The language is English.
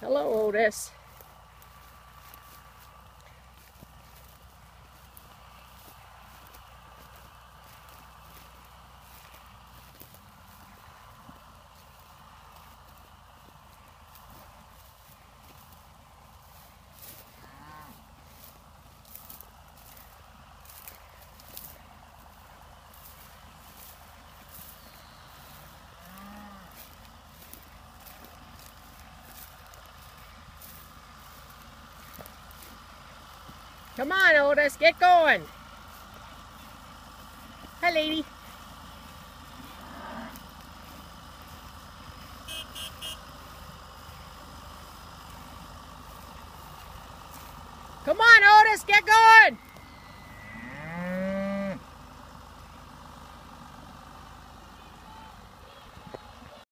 Hello, Otis. Come on, Otis, get going. Hi, lady. Come on, Otis, get going.